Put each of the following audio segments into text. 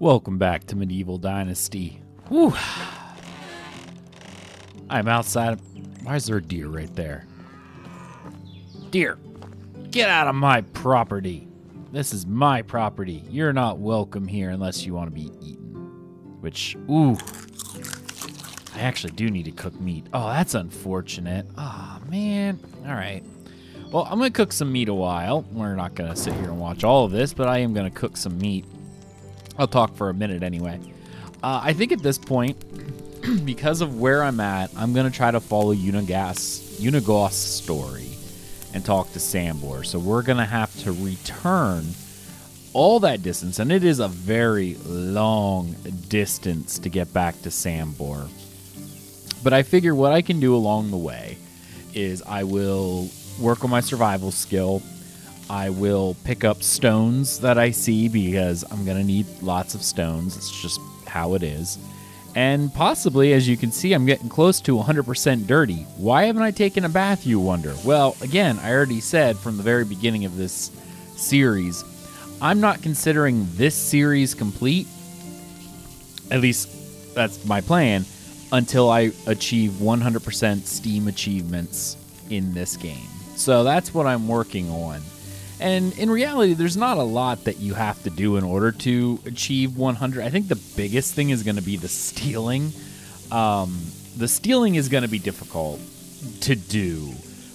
Welcome back to Medieval Dynasty. Whew. I'm outside. Why is there a deer right there? Deer, get out of my property. This is my property. You're not welcome here unless you want to be eaten. Which, ooh. I actually do need to cook meat. Oh, that's unfortunate. Oh, man. All right. Well, I'm going to cook some meat a while. We're not going to sit here and watch all of this, but I am going to cook some meat. I'll talk for a minute anyway. Uh, I think at this point, because of where I'm at, I'm gonna try to follow Unigas Unagos' story and talk to Sambor. So we're gonna have to return all that distance, and it is a very long distance to get back to Sambor. But I figure what I can do along the way is I will work on my survival skill. I will pick up stones that I see because I'm going to need lots of stones. It's just how it is. And possibly, as you can see, I'm getting close to 100% dirty. Why haven't I taken a bath, you wonder? Well, again, I already said from the very beginning of this series, I'm not considering this series complete. At least that's my plan until I achieve 100% Steam achievements in this game. So that's what I'm working on. And in reality, there's not a lot that you have to do in order to achieve 100. I think the biggest thing is going to be the stealing. Um, the stealing is going to be difficult to do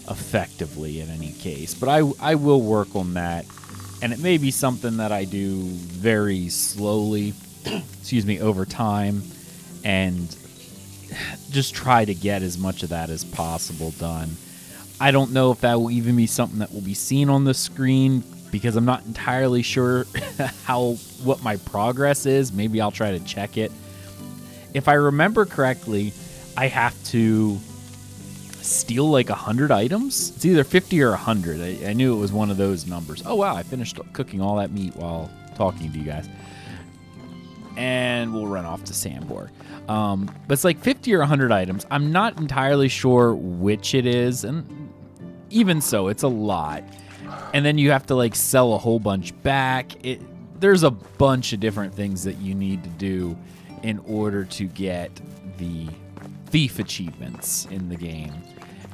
effectively in any case, but I, I will work on that. And it may be something that I do very slowly, excuse me, over time, and just try to get as much of that as possible done. I don't know if that will even be something that will be seen on the screen because I'm not entirely sure how what my progress is. Maybe I'll try to check it. If I remember correctly, I have to steal like 100 items. It's either 50 or 100. I, I knew it was one of those numbers. Oh, wow. I finished cooking all that meat while talking to you guys. And we'll run off to Sambor. Um, but it's like 50 or 100 items. I'm not entirely sure which it is. And even so, it's a lot. And then you have to like sell a whole bunch back. It, there's a bunch of different things that you need to do in order to get the thief achievements in the game.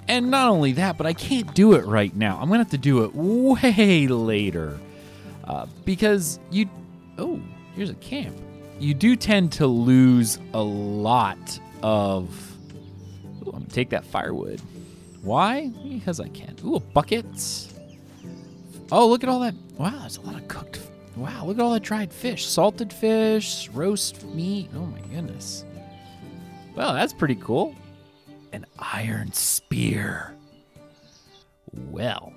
And not only that, but I can't do it right now. I'm to have to do it way later. Uh, because you. Oh, here's a camp. You do tend to lose a lot of. Ooh, I'm to take that firewood. Why? Because I can. Ooh, buckets. Oh, look at all that. Wow, there's a lot of cooked. Wow, look at all that dried fish. Salted fish, roast meat. Oh my goodness. Well, that's pretty cool. An iron spear. Well,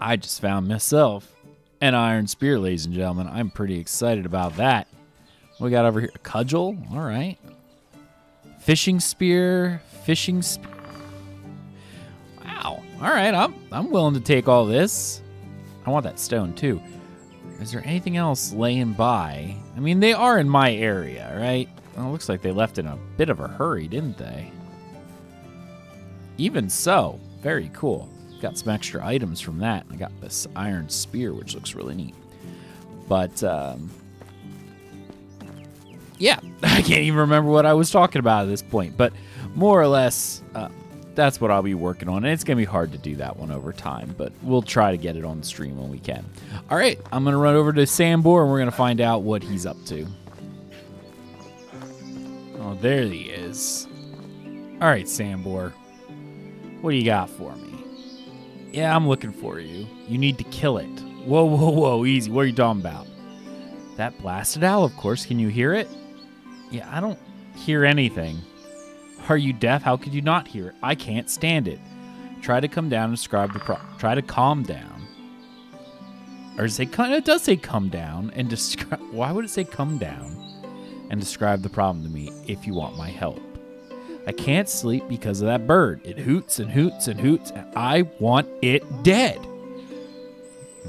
I just found myself an iron spear, ladies and gentlemen. I'm pretty excited about that. What we got over here? A cudgel. All right. Fishing spear. Fishing spear. All right. I'm I'm willing to take all this. I want that stone too. Is there anything else laying by? I mean, they are in my area, right? Well, it looks like they left in a bit of a hurry, didn't they? Even so, very cool. Got some extra items from that. I got this iron spear, which looks really neat. But, um, yeah, I can't even remember what I was talking about at this point. But more or less, uh, that's what I'll be working on. And it's going to be hard to do that one over time, but we'll try to get it on stream when we can. All right, I'm going to run over to Sambor and we're going to find out what he's up to. Oh, there he is. All right, Sambor. What do you got for me? Yeah, I'm looking for you. You need to kill it. Whoa, whoa, whoa, easy. What are you talking about? That blasted owl, of course. Can you hear it? Yeah, I don't hear anything. Are you deaf? How could you not hear? I can't stand it. Try to come down and describe the. Try to calm down. Or say, it does say come down and describe. Why would it say come down and describe the problem to me if you want my help? I can't sleep because of that bird. It hoots and hoots and hoots, and I want it dead.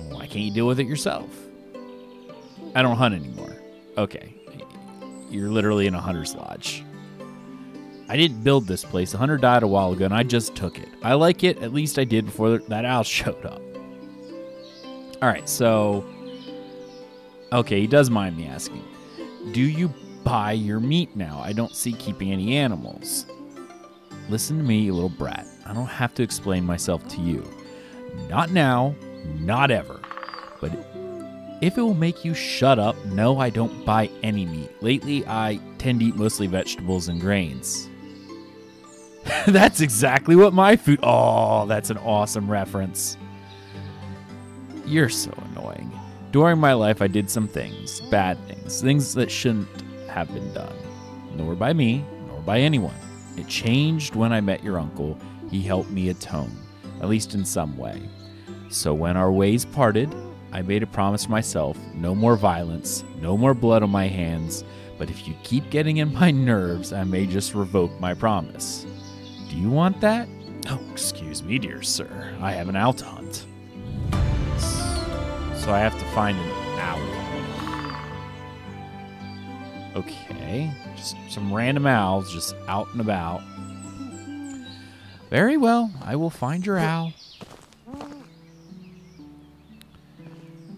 Why can't you deal with it yourself? I don't hunt anymore. Okay. You're literally in a hunter's lodge. I didn't build this place. The hunter died a while ago, and I just took it. I like it. At least I did before that owl showed up. All right, so Okay, he does mind me asking. Do you buy your meat now? I don't see keeping any animals. Listen to me, you little brat. I don't have to explain myself to you. Not now, not ever. But if it will make you shut up, no, I don't buy any meat. Lately, I tend to eat mostly vegetables and grains. that's exactly what my food. Oh, that's an awesome reference. You're so annoying. During my life, I did some things, bad things, things that shouldn't have been done, nor by me, nor by anyone. It changed when I met your uncle. He helped me atone, at least in some way. So when our ways parted, I made a promise to myself no more violence, no more blood on my hands, but if you keep getting in my nerves, I may just revoke my promise. You want that? Oh, excuse me, dear sir. I have an owl to hunt. So I have to find an owl. Okay. Just some random owls just out and about. Very well. I will find your owl.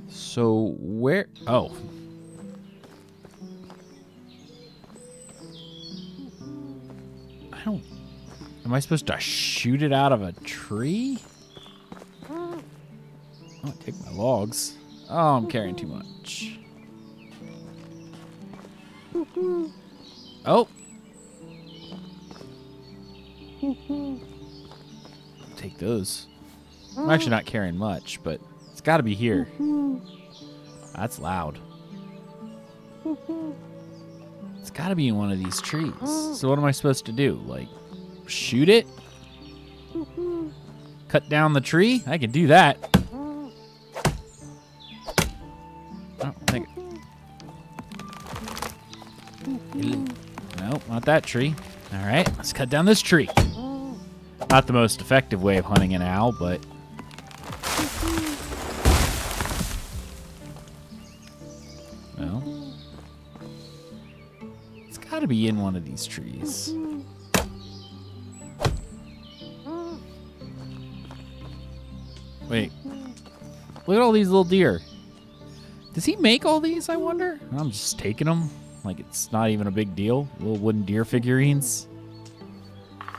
So where? Oh. I don't. Am I supposed to shoot it out of a tree? Oh, take my logs. Oh, I'm carrying too much. Oh. Take those. I'm actually not carrying much, but it's got to be here. That's loud. It's got to be in one of these trees. So what am I supposed to do? Like, shoot it? Cut down the tree? I can do that. Oh. Nope, not that tree. All right, let's cut down this tree. Not the most effective way of hunting an owl, but well, it's got to be in one of these trees. Wait, look at all these little deer. Does he make all these, I wonder? I'm just taking them like it's not even a big deal. Little wooden deer figurines.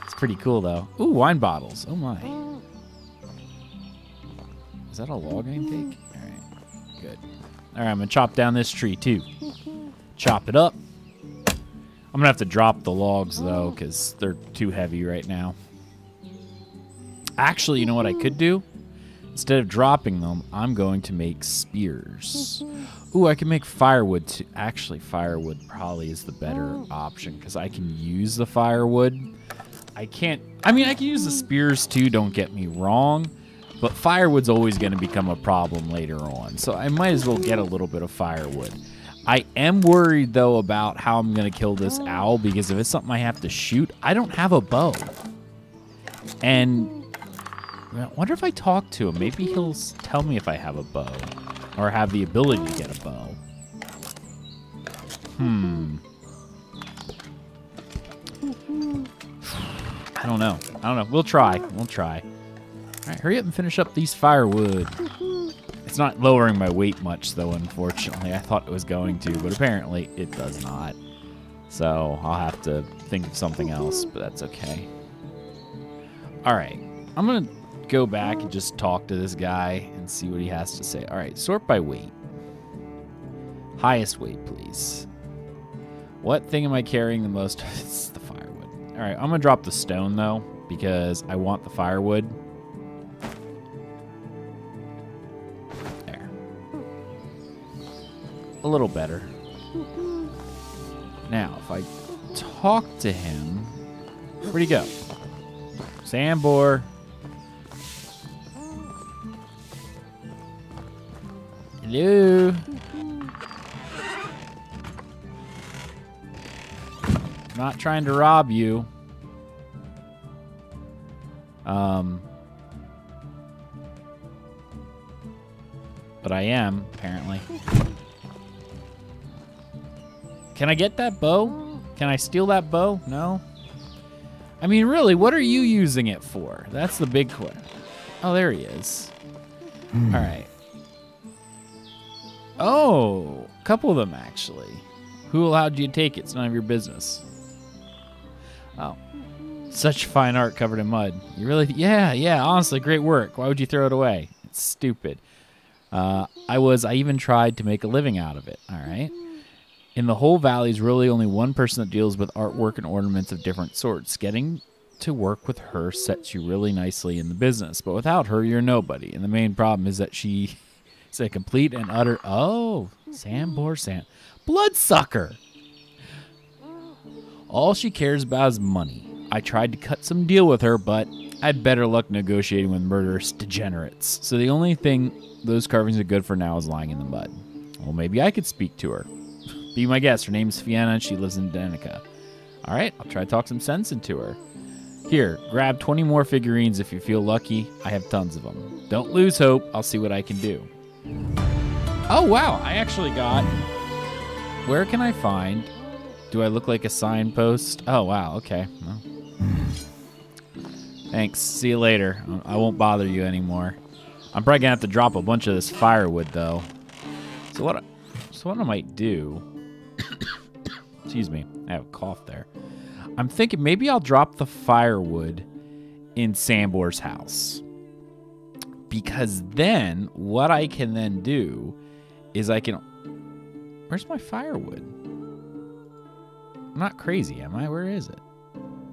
It's pretty cool, though. Ooh, wine bottles. Oh, my. Is that a log I can take? All right, good. All right, I'm going to chop down this tree, too. Chop it up. I'm going to have to drop the logs, though, because they're too heavy right now. Actually, you know what I could do? Instead of dropping them, I'm going to make spears. Ooh, I can make firewood too. Actually, firewood probably is the better oh. option because I can use the firewood. I can't. I mean, I can use the spears too, don't get me wrong. But firewood's always going to become a problem later on. So I might as well get a little bit of firewood. I am worried, though, about how I'm going to kill this owl because if it's something I have to shoot, I don't have a bow. And I wonder if I talk to him. Maybe he'll tell me if I have a bow or have the ability to get a bow. Hmm. I don't know. I don't know. We'll try. We'll try. All right, hurry up and finish up these firewood. It's not lowering my weight much, though, unfortunately. I thought it was going to, but apparently it does not. So I'll have to think of something else, but that's okay. All right. I'm going to go back and just talk to this guy and see what he has to say. All right, sort by weight. Highest weight, please. What thing am I carrying the most? it's the firewood. All right, I'm going to drop the stone, though, because I want the firewood. There. A little better. Now, if I talk to him... Where'd he go? Sambor. Hello? not trying to rob you. Um, but I am, apparently. Can I get that bow? Can I steal that bow? No? I mean, really, what are you using it for? That's the big question. Oh, there he is. All right. Oh, A couple of them, actually. Who allowed you to take it? It's none of your business. Oh. Such fine art covered in mud. You really, yeah, yeah, honestly, great work. Why would you throw it away? It's stupid. Uh, I was, I even tried to make a living out of it, all right? In the whole valley is really only one person that deals with artwork and ornaments of different sorts. Getting to work with her sets you really nicely in the business, but without her, you're nobody. And the main problem is that she is a complete and utter. Oh, Sambor Sand. Bloodsucker! All she cares about is money. I tried to cut some deal with her, but I had better luck negotiating with murderous degenerates. So the only thing those carvings are good for now is lying in the mud. Well, maybe I could speak to her. Be my guest. Her name's Fiona, and she lives in Denica. All right, I'll try to talk some sense into her. Here, grab 20 more figurines if you feel lucky. I have tons of them. Don't lose hope. I'll see what I can do. Oh, wow. I actually got. Where can I find. Do I look like a signpost? Oh, wow. Okay. Well. Thanks. See you later. I won't bother you anymore. I'm probably gonna have to drop a bunch of this firewood though. So what? So what I might do? excuse me. I have a cough there. I'm thinking maybe I'll drop the firewood in Sambor's house. Because then what I can then do is I can. Where's my firewood? I'm not crazy, am I? Where is it?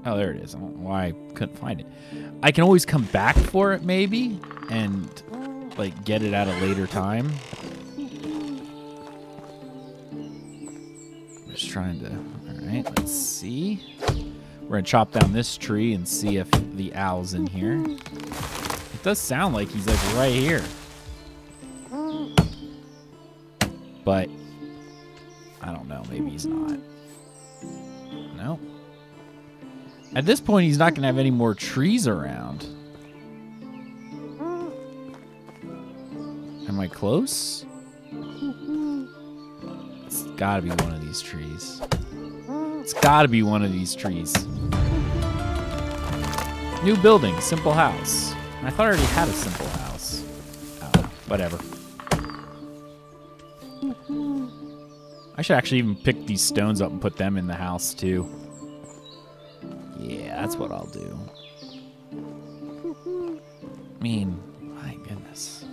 Oh, there it is. I don't know why I couldn't find it. I can always come back for it, maybe, and like get it at a later time. I'm just trying to. All right, let's see. We're gonna chop down this tree and see if the owl's in here. It does sound like he's like right here, but I don't know. Maybe he's not. No. At this point, he's not going to have any more trees around. Am I close? It's got to be one of these trees. It's got to be one of these trees. New building, simple house. I thought I already had a simple house. Oh, whatever. I should actually even pick these stones up and put them in the house too. Yeah, that's what I'll do. I mean, my goodness.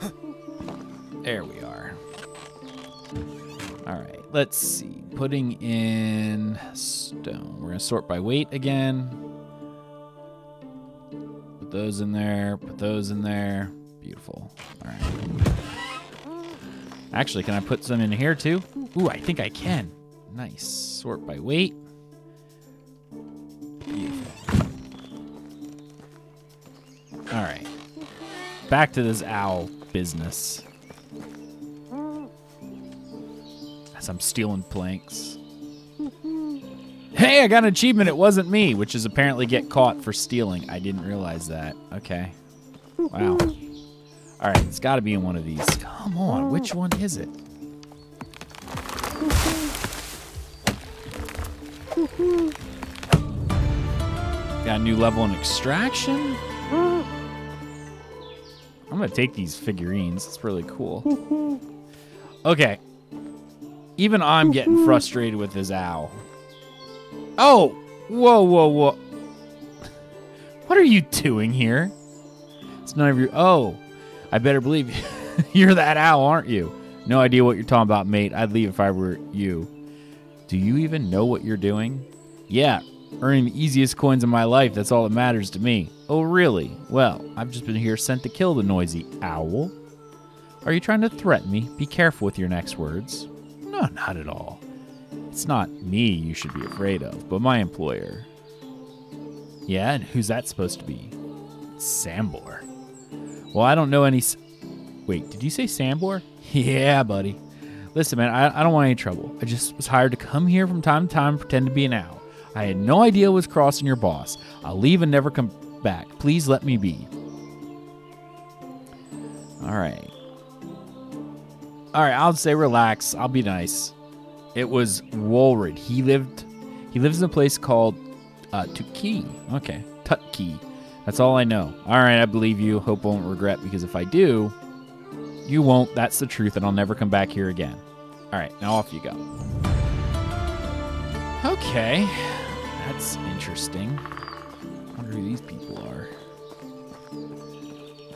there we are. All right, let's see. Putting in stone. We're going to sort by weight again. Put those in there. Put those in there. Beautiful. All right. Actually, can I put some in here too? Ooh, I think I can. Nice. Sort by weight. Beautiful. All right. Back to this owl business. As I'm stealing planks. Hey, I got an achievement. It wasn't me, which is apparently get caught for stealing. I didn't realize that. Okay. Wow. All right, it's got to be in one of these. Come on, which one is it? Got a new level in extraction. I'm gonna take these figurines. It's really cool. Okay. Even I'm getting frustrated with this owl. Oh! Whoa, whoa, whoa. What are you doing here? It's none of your. Oh. I better believe you're that owl, aren't you? No idea what you're talking about, mate. I'd leave if I were you. Do you even know what you're doing? Yeah, earning the easiest coins in my life. That's all that matters to me. Oh, really? Well, I've just been here sent to kill the noisy owl. Are you trying to threaten me? Be careful with your next words. No, not at all. It's not me you should be afraid of, but my employer. Yeah, and who's that supposed to be? Sambor. Well, I don't know any. Wait, did you say Sambor? yeah, buddy. Listen, man, I, I don't want any trouble. I just was hired to come here from time to time pretend to be an owl. I had no idea what was crossing your boss. I'll leave and never come back. Please let me be. All right. All right, I'll say relax. I'll be nice. It was Wolrid. He lived he lives in a place called uh Tuki. Okay. Tutki. That's all I know. All right, I believe you. Hope won't regret because if I do, You won't. That's the truth, and I'll never come back here again. All right, now off you go. Okay. That's interesting. I wonder who these people are.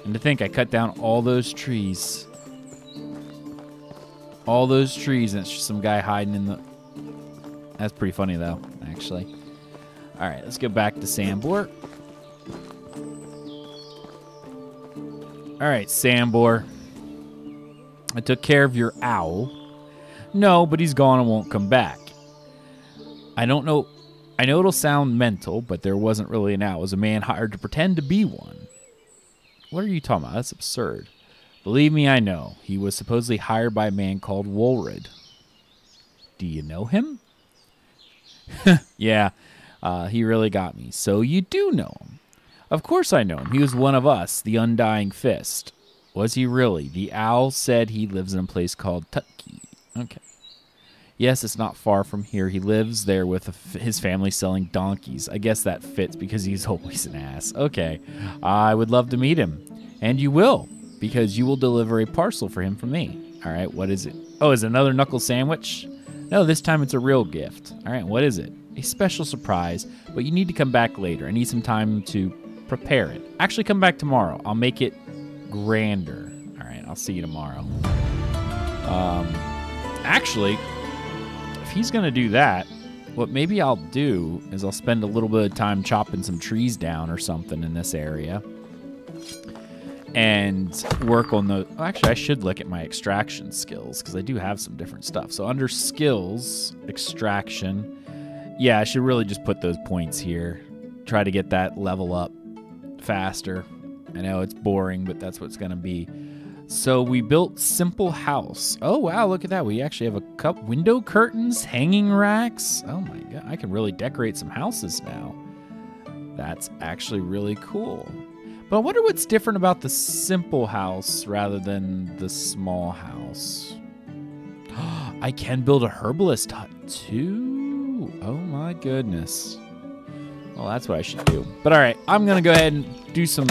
And to think I cut down all those trees. All those trees, and it's just some guy hiding in the. That's pretty funny, though, actually. All right, let's go back to Sambor. All right, Sambor. I took care of your owl. No, but he's gone and won't come back. I don't know. I know it'll sound mental, but there wasn't really an owl. It was a man hired to pretend to be one. What are you talking about? That's absurd. Believe me, I know. He was supposedly hired by a man called Wolred. Do you know him? yeah, uh, he really got me. So you do know him. Of course I know him. He was one of us, the Undying Fist. Was he really? The owl said he lives in a place called Tutki. Okay. Yes, it's not far from here. He lives there with his family selling donkeys. I guess that fits because he's always an ass. Okay. I would love to meet him. And you will, because you will deliver a parcel for him from me. All right, what is it? Oh, is it another knuckle sandwich? No, this time it's a real gift. All right, what is it? A special surprise, but you need to come back later. I need some time to prepare it. Actually, come back tomorrow. I'll make it grander. All right, I'll see you tomorrow. Um, actually, if he's going to do that, what maybe I'll do is I'll spend a little bit of time chopping some trees down or something in this area and work on the. Actually, I should look at my extraction skills because I do have some different stuff. So under skills, extraction. Yeah, I should really just put those points here. Try to get that level up faster. I know it's boring, but that's what's going to be. So we built simple house. Oh wow, look at that. We actually have a cup window curtains, hanging racks. Oh my god, I can really decorate some houses now. That's actually really cool. But I wonder what's different about the simple house rather than the small house. I can build a herbalist hut too. Oh my goodness. Well, that's what I should do. But all right, I'm to go ahead and do some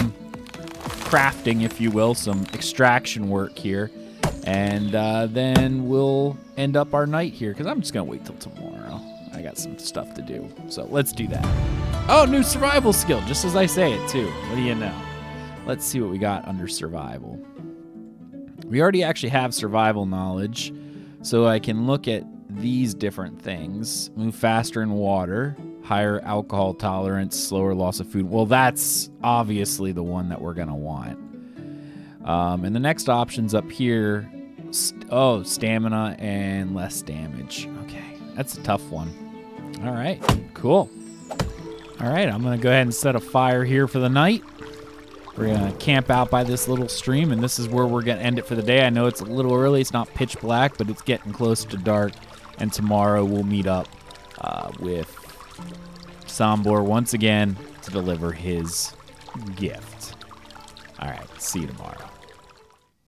crafting, if you will, some extraction work here. And uh, then we'll end up our night here because I'm just to wait till tomorrow. I got some stuff to do. So let's do that. Oh, new survival skill, just as I say it, too. What do you know? Let's see what we got under survival. We already actually have survival knowledge, so I can look at these different things. Move faster in water, higher alcohol tolerance, slower loss of food. Well, that's obviously the one that we're going to want. Um, and the next options up here st- oh, stamina and less damage. Okay, that's a tough one. All right, cool. All right, I'm going to go ahead and set a fire here for the night. We're going to camp out by this little stream, and this is where we're going to end it for the day. I know it's a little early. It's not pitch black, but it's getting close to dark. And tomorrow we'll meet up uh, with Sambor once again to deliver his gift. All right, see you tomorrow.